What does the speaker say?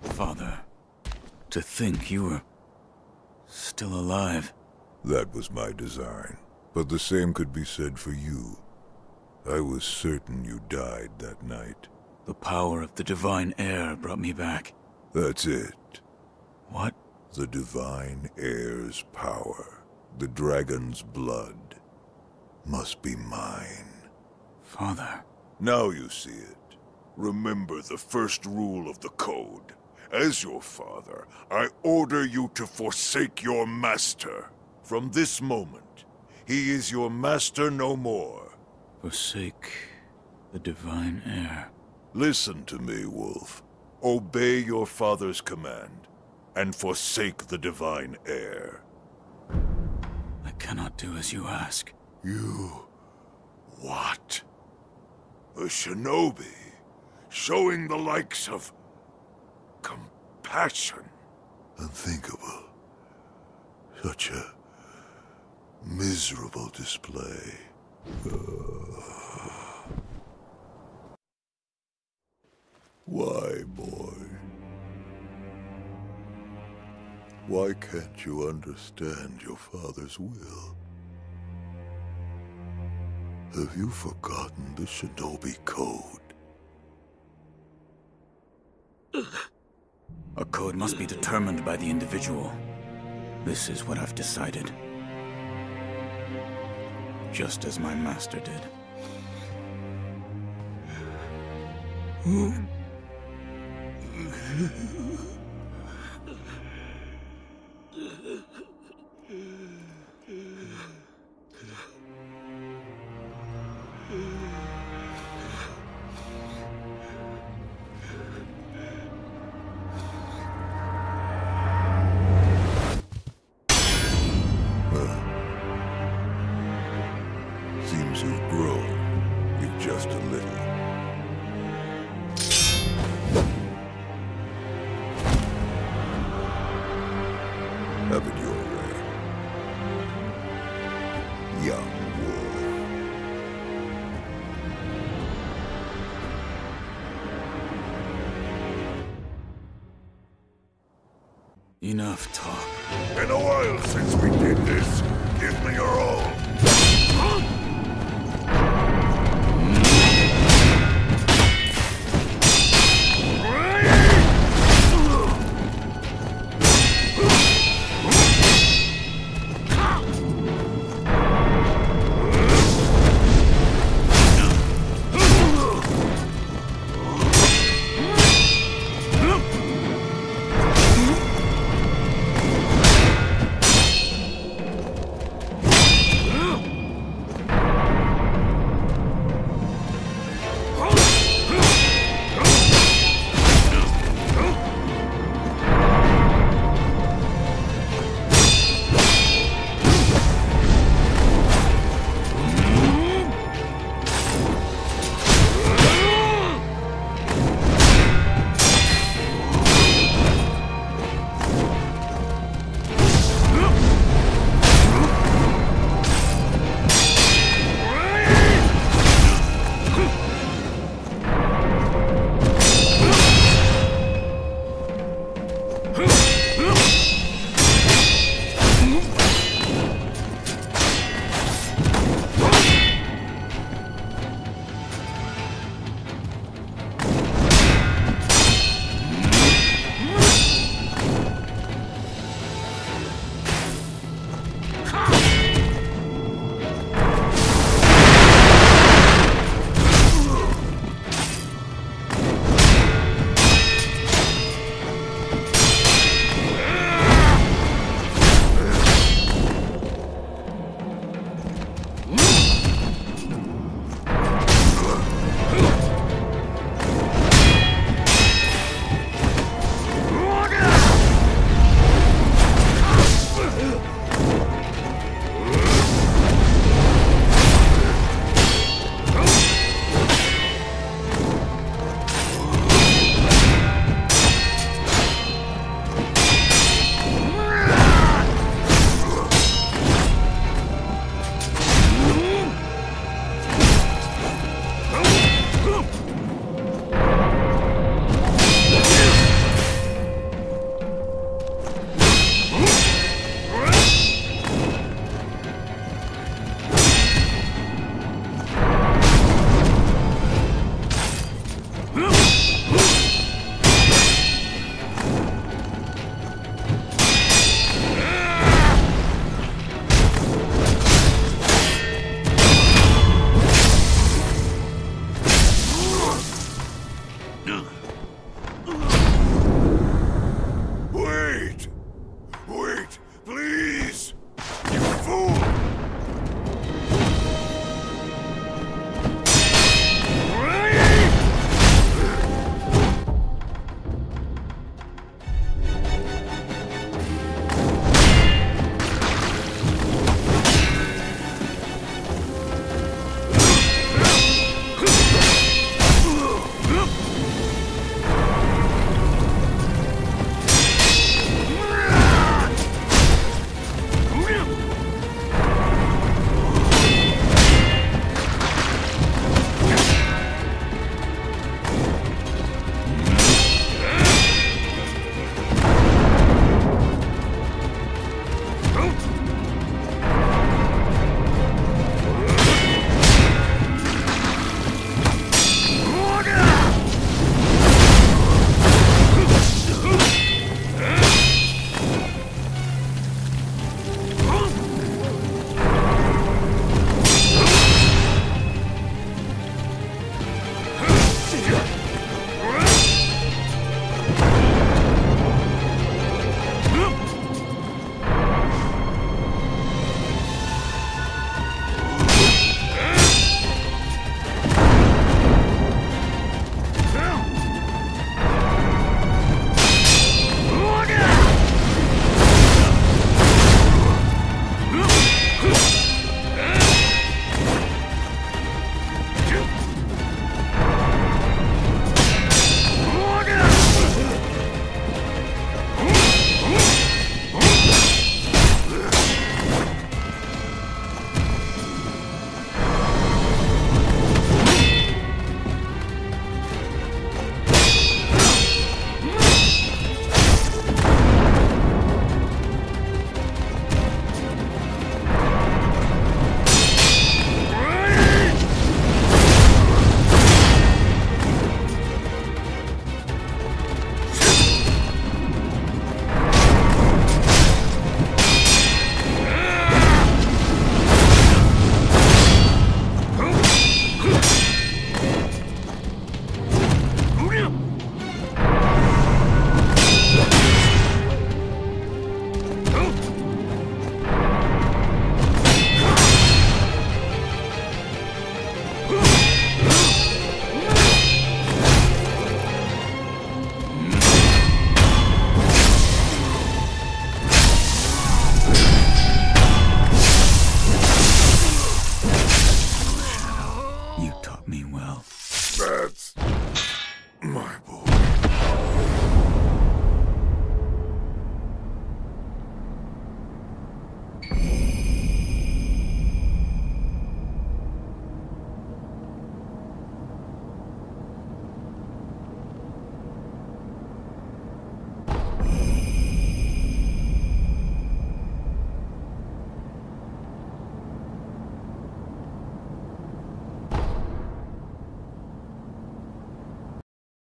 Father, to think you were still alive. That was my design. But the same could be said for you. I was certain you died that night. The power of the divine heir brought me back. That's it. What? The divine heir's power. The dragon's blood. Must be mine. Father. Now you see it. Remember the first rule of the Code. As your father, I order you to forsake your master. From this moment, he is your master no more. Forsake the divine heir. Listen to me, Wolf. Obey your father's command, and forsake the divine heir. I cannot do as you ask. You... what? A shinobi, showing the likes of... compassion. Unthinkable. Such a... miserable display. Why, boy? Why can't you understand your father's will? Have you forgotten the Shinobi Code? A code must be determined by the individual. This is what I've decided. Just as my master did. Enough talk. Been a while since we did this. Give me your all. me well. Birds.